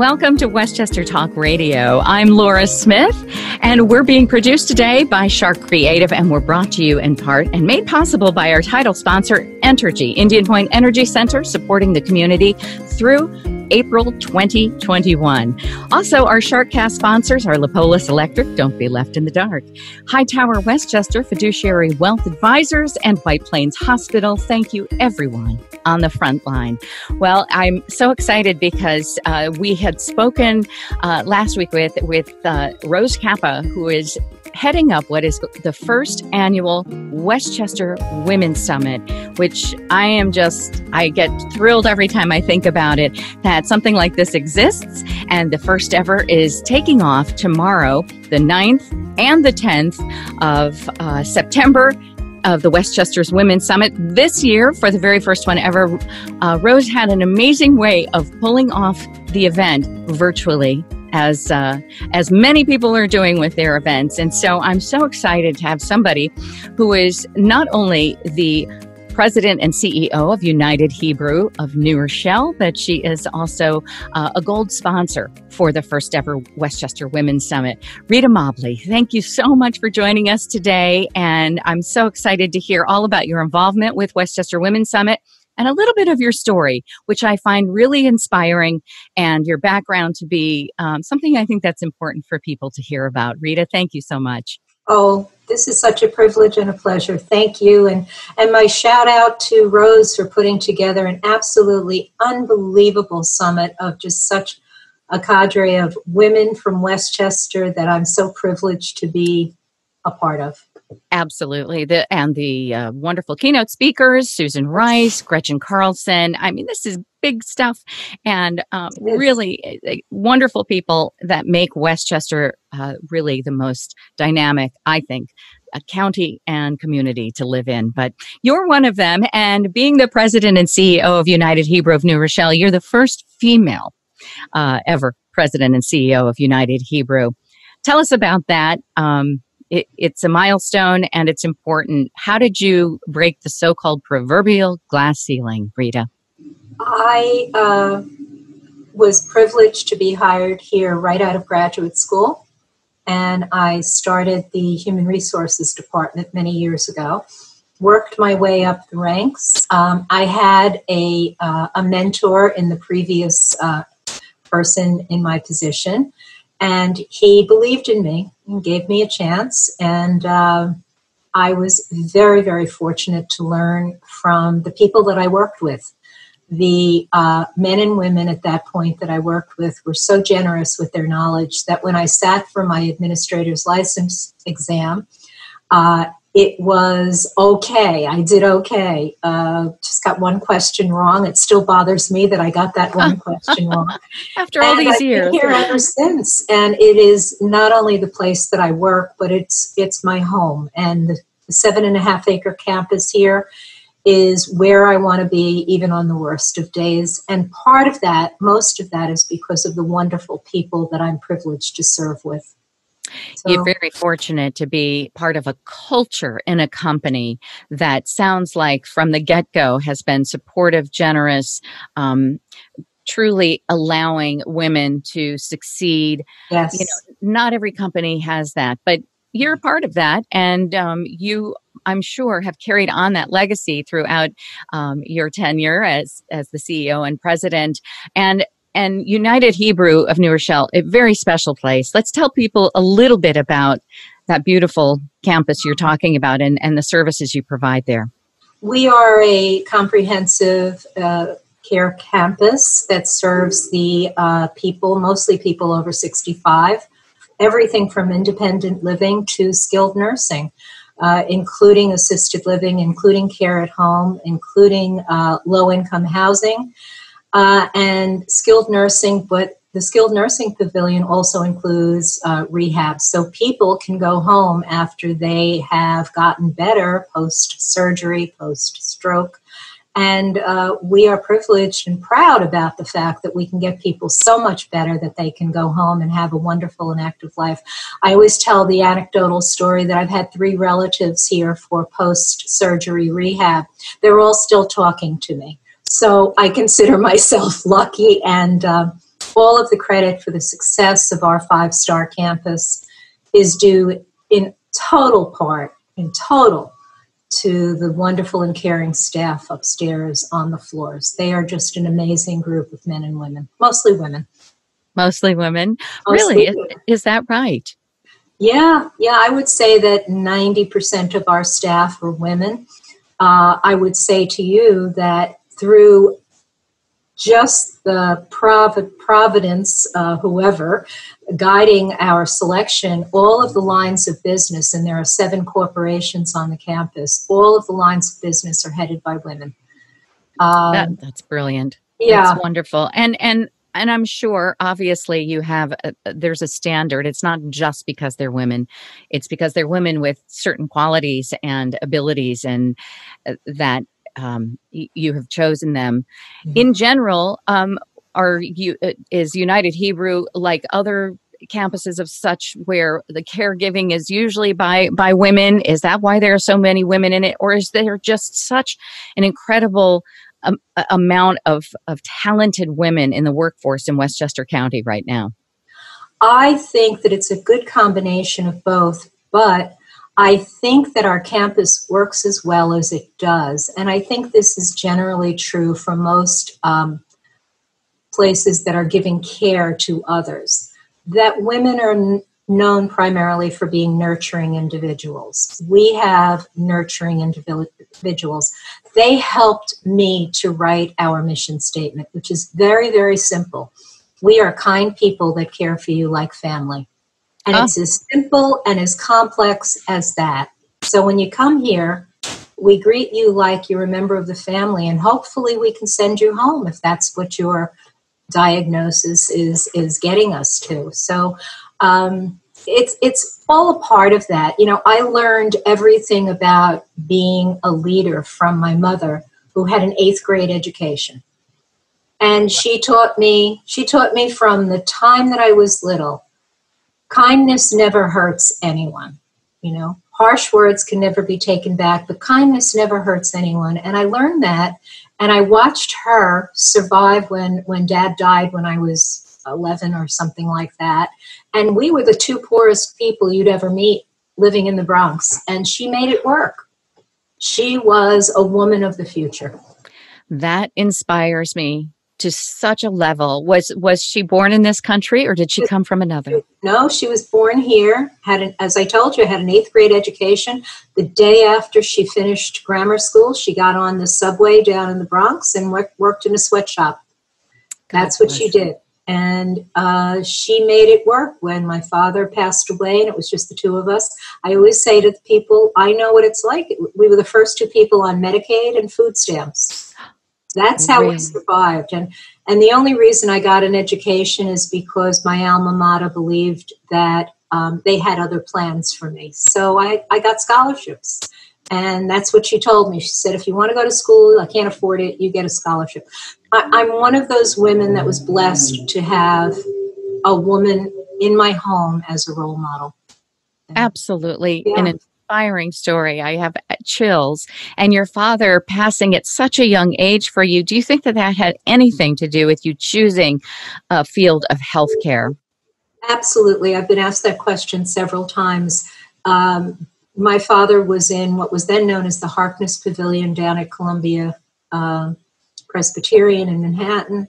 Welcome to Westchester Talk Radio. I'm Laura Smith, and we're being produced today by Sharc Creative, and we're brought to you in part and made possible by our title sponsor, Entergy, Indian Point Energy Center, supporting the community through April 2021. Also, our Sharkcast sponsors are Lippolis Electric, don't be left in the dark, Hightower Westchester Fiduciary Wealth Advisors, and White Plains Hospital. Thank you, everyone on the front line. Well, I'm so excited because uh, we had spoken uh, last week with with uh, Rose Kappa, who is heading up what is the first annual Westchester Women's Summit, which I am just, I get thrilled every time I think about it that something like this exists. And the first ever is taking off tomorrow, the 9th and the 10th of uh, September of the Westchester's Women's Summit. This year, for the very first one ever, uh, Rose had an amazing way of pulling off the event virtually as uh, as many people are doing with their events. And so I'm so excited to have somebody who is not only the president and CEO of United Hebrew of New Rochelle, but she is also uh, a gold sponsor for the first ever Westchester Women's Summit. Rita Mabli, thank you so much for joining us today. And I'm so excited to hear all about your involvement with Westchester Women's Summit and a little bit of your story, which I find really inspiring, and your background to be um, something I think that's important for people to hear about. Rita, thank you so much. Oh, this is such a privilege and a pleasure. Thank you. And, and my shout out to Rose for putting together an absolutely unbelievable summit of just such a cadre of women from Westchester that I'm so privileged to be a part of. Absolutely. The, and the uh, wonderful keynote speakers, Susan Rice, Gretchen Carlson. I mean, this is big stuff and um, really uh, wonderful people that make Westchester uh, really the most dynamic, I think, a county and community to live in. But you're one of them. And being the president and CEO of United Hebrew of New Rochelle, you're the first female uh, ever president and CEO of United Hebrew. Tell us about that. Um, it, it's a milestone and it's important. How did you break the so called proverbial glass ceiling, Rita? I uh, was privileged to be hired here right out of graduate school, and I started the Human Resources Department many years ago. Worked my way up the ranks. Um, I had a, uh, a mentor in the previous uh, person in my position, and he believed in me and gave me a chance. And uh, I was very, very fortunate to learn from the people that I worked with. The uh, men and women at that point that I worked with were so generous with their knowledge that when I sat for my administrator's license exam, uh, it was okay. I did okay. Uh, just got one question wrong. It still bothers me that I got that one question wrong. After all and these I've years, been here ever since. And it is not only the place that I work, but it's it's my home. And the, the seven and a half acre campus here is where I want to be, even on the worst of days. And part of that, most of that, is because of the wonderful people that I'm privileged to serve with. So, You're very fortunate to be part of a culture in a company that sounds like from the get go has been supportive, generous, um, truly allowing women to succeed. Yes. You know, not every company has that, but you're a part of that. And um, you, I'm sure, have carried on that legacy throughout um, your tenure as, as the CEO and president. And and United Hebrew of New Rochelle, a very special place. Let's tell people a little bit about that beautiful campus you're talking about and, and the services you provide there. We are a comprehensive uh, care campus that serves the uh, people, mostly people over 65, everything from independent living to skilled nursing. Uh, including assisted living, including care at home, including uh, low income housing, uh, and skilled nursing, but the skilled nursing pavilion also includes uh, rehab. So people can go home after they have gotten better post surgery, post stroke. And uh, we are privileged and proud about the fact that we can get people so much better that they can go home and have a wonderful and active life. I always tell the anecdotal story that I've had three relatives here for post surgery rehab. They're all still talking to me. So I consider myself lucky and uh, all of the credit for the success of our five star campus is due in total part, in total, to the wonderful and caring staff upstairs on the floors. They are just an amazing group of men and women, mostly women. Mostly women. Mostly really? Women. Is, is that right? Yeah, yeah, I would say that 90% of our staff are women. Uh, I would say to you that through just the prov- providence, uh, whoever, guiding our selection, all of the lines of business, and there are seven corporations on the campus, all of the lines of business are headed by women. Um, that, that's brilliant. Yeah. That's wonderful. And, and, and I'm sure obviously you have a, there's a standard. It's not just because they're women. It's because they're women with certain qualities and abilities and uh, that um, y- you have chosen them. Mm-hmm. In general, um, are you uh, is United Hebrew like other campuses of such where the caregiving is usually by by women? Is that why there are so many women in it, or is there just such an incredible um, amount of of talented women in the workforce in Westchester County right now? I think that it's a good combination of both, but I think that our campus works as well as it does. And I think this is generally true for most um, places that are giving care to others. That women are n- known primarily for being nurturing individuals. We have nurturing individuals. They helped me to write our mission statement, which is very, very simple. We are kind people that care for you like family. And oh. it's as simple and as complex as that. So when you come here, we greet you like you're a member of the family, and hopefully we can send you home if that's what your diagnosis is is getting us to. So um, it's it's all a part of that. You know, I learned everything about being a leader from my mother, who had an eighth grade education, and she taught me. She taught me from the time that I was little kindness never hurts anyone. You know, harsh words can never be taken back, but kindness never hurts anyone. And I learned that, and I watched her survive when when Dad died when I was 11 or something like that. And we were the two poorest people you'd ever meet living in the Bronx, and she made it work. She was a woman of the future. That inspires me to such a level. Was was she born in this country or did she come from another? No, she was born here. Had an, as I told you, had an eighth grade education. The day after she finished grammar school, she got on the subway down in the Bronx and worked, worked in a sweatshop. That's what she did. And uh, she made it work when my father passed away, and it was just the two of us. I always say to the people, I know what it's like. We were the first two people on Medicaid and food stamps that's how really? we survived. And and the only reason I got an education is because my alma mater believed that um, they had other plans for me. So I, I got scholarships. And that's what she told me. She said, if you want to go to school, I can't afford it, you get a scholarship. I, I'm one of those women that was blessed to have a woman in my home as a role model. Absolutely. Yeah. And inspiring story. I have uh, chills. And your father passing at such a young age for you. Do you think that that had anything to do with you choosing a field of healthcare? Absolutely. I've been asked that question several times. Um, my father was in what was then known as the Harkness Pavilion down at Columbia uh, Presbyterian in Manhattan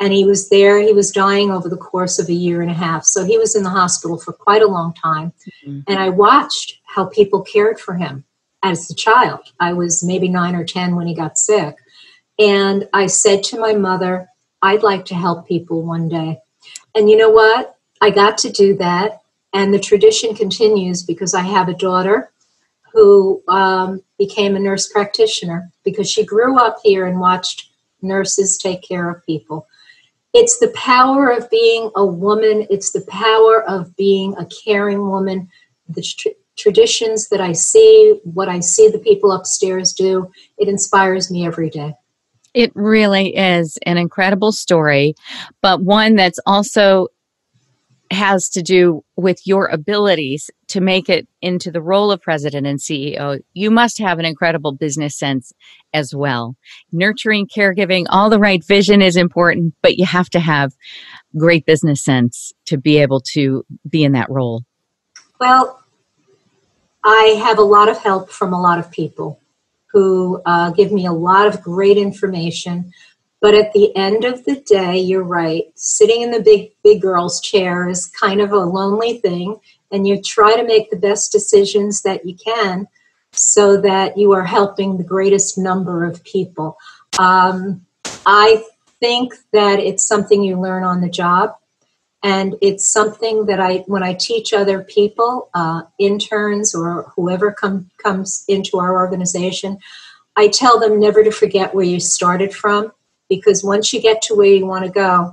and he was there. He was dying over the course of a year and a half. So he was in the hospital for quite a long time. Mm-hmm. And I watched how people cared for him as a child. I was maybe nine or 10 when he got sick. And I said to my mother, I'd like to help people one day. And you know what? I got to do that. And the tradition continues because I have a daughter who um, became a nurse practitioner because she grew up here and watched nurses take care of people. It's the power of being a woman, it's the power of being a caring woman. The tr- traditions that I see, what I see the people upstairs do, it inspires me every day. It really is an incredible story, but one that's also has to do with your abilities to make it into the role of president and CEO. You must have an incredible business sense as well. Nurturing, caregiving, all the right vision is important, but you have to have great business sense to be able to be in that role. Well, I have a lot of help from a lot of people who uh, give me a lot of great information but at the end of the day, you're right. Sitting in the big, big girl's chair is kind of a lonely thing. And you try to make the best decisions that you can so that you are helping the greatest number of people. Um, I think that it's something you learn on the job. And it's something that I, when I teach other people, uh, interns or whoever come, comes into our organization, I tell them never to forget where you started from because once you get to where you want to go,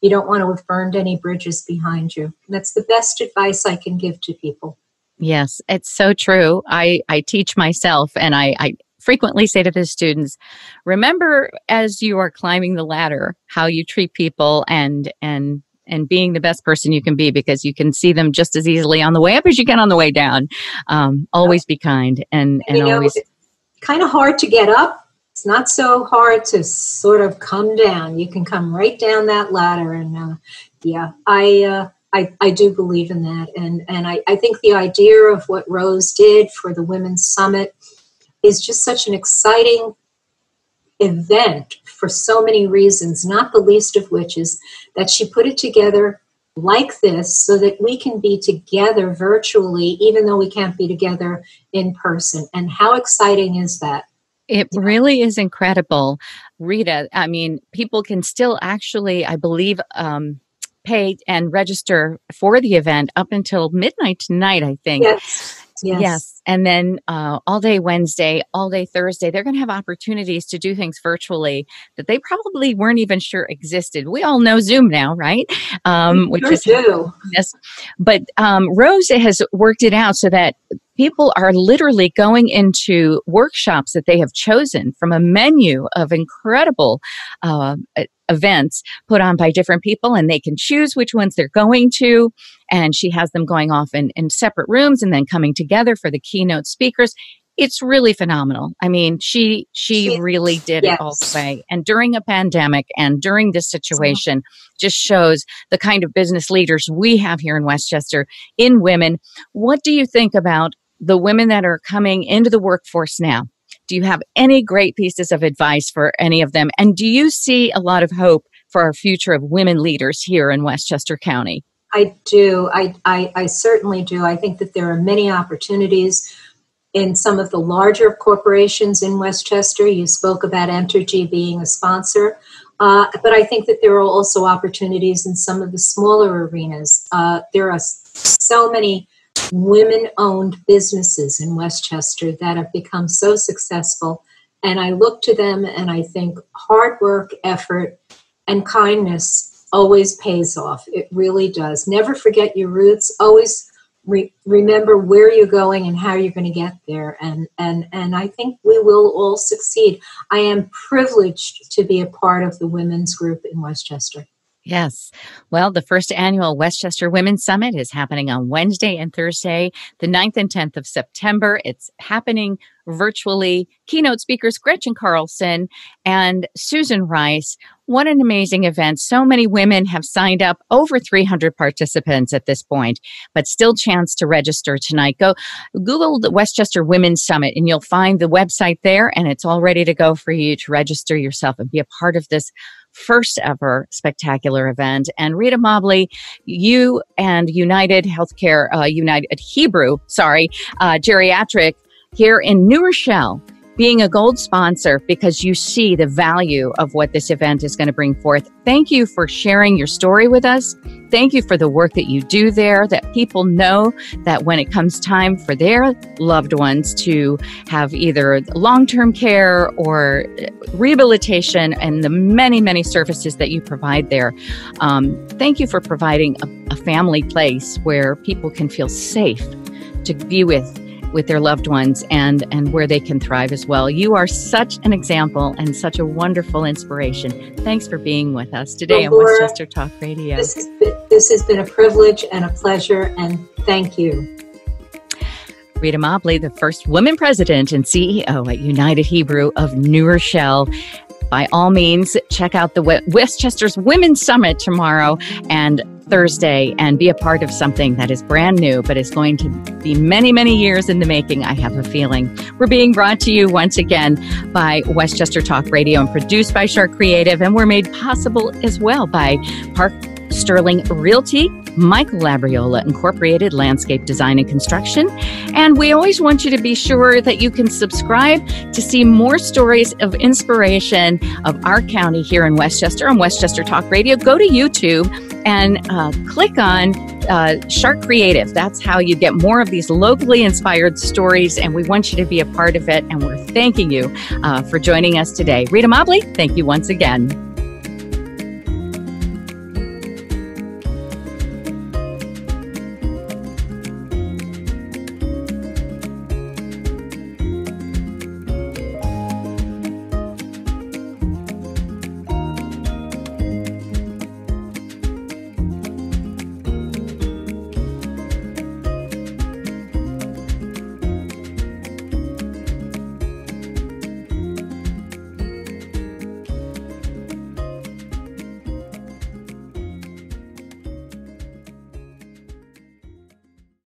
you don't want to have burned any bridges behind you. And that's the best advice I can give to people. Yes, it's so true. I, I teach myself and I, I frequently say to the students, remember as you are climbing the ladder, how you treat people and, and, and being the best person you can be because you can see them just as easily on the way up as you can on the way down. Um, always be kind and, and, and always. kind of hard to get up it's not so hard to sort of come down. You can come right down that ladder, and uh, yeah, I, uh, I I do believe in that, and and I, I think the idea of what Rose did for the Women's Summit is just such an exciting event for so many reasons, not the least of which is that she put it together like this so that we can be together virtually, even though we can't be together in person. And how exciting is that? It really is incredible, Rita. I mean, people can still actually, I believe, um, pay and register for the event up until midnight tonight, I think. Yes. Yes. yes. And then uh, all day Wednesday, all day Thursday, they're going to have opportunities to do things virtually that they probably weren't even sure existed. We all know Zoom now, right? Um, which sure is do. Yes. But um, Rose has worked it out so that people are literally going into workshops that they have chosen from a menu of incredible uh, events put on by different people and they can choose which ones they're going to and she has them going off in, in separate rooms and then coming together for the keynote speakers it's really phenomenal. I mean, she she really did yes. it all the way. And during a pandemic and during this situation, just shows the kind of business leaders we have here in Westchester in women. What do you think about the women that are coming into the workforce now? Do you have any great pieces of advice for any of them? And do you see a lot of hope for our future of women leaders here in Westchester County? I do. I, I, I certainly do. I think that there are many opportunities in some of the larger corporations in Westchester. You spoke about Entergy being a sponsor. Uh, but I think that there are also opportunities in some of the smaller arenas. Uh, there are so many women owned businesses in Westchester that have become so successful. And I look to them and I think hard work, effort, and kindness always pays off. It really does. Never forget your roots. Always re- remember where you're going and how you're going to get there. And, and, and I think we will all succeed. I am privileged to be a part of the women's group in Westchester. Yes. Well, the first annual Westchester Women's Summit is happening on Wednesday and Thursday, the 9th and 10th of September. It's happening virtually. Keynote speakers Gretchen Carlson and Susan Rice. What an amazing event. So many women have signed up, over 300 participants at this point, but still chance to register tonight. Go Google the Westchester Women's Summit and you'll find the website there and it's all ready to go for you to register yourself and be a part of this first ever spectacular event. And Rita Mabli, you and United Healthcare, uh, United Hebrew, sorry, uh, geriatric here in New Rochelle being a gold sponsor because you see the value of what this event is going to bring forth. Thank you for sharing your story with us. Thank you for the work that you do there, that people know that when it comes time for their loved ones to have either long term care or rehabilitation and the many, many services that you provide there. Um, thank you for providing a, a family place where people can feel safe to be with with their loved ones and and where they can thrive as well. You are such an example and such a wonderful inspiration. Thanks for being with us today well, on Westchester Talk Radio. This has, been, this has been a privilege and a pleasure, and thank you. Rita Mabli, the first woman president and CEO at United Hebrew of New Rochelle by all means, check out the Westchester's Women's Summit tomorrow and Thursday and be a part of something that is brand new, but is going to be many, many years in the making, I have a feeling. We're being brought to you once again by Westchester Talk Radio and produced by Sharc Creative, and we're made possible as well by Park Sterling Realty, Michael Labriola Incorporated Landscape Design and Construction. And we always want you to be sure that you can subscribe to see more stories of inspiration of our county here in Westchester on Westchester Talk Radio. Go to YouTube and uh, click on uh, Sharc Creative. That's how you get more of these locally inspired stories, and we want you to be a part of it. And we're thanking you uh, for joining us today. Rita Mabli, thank you once again.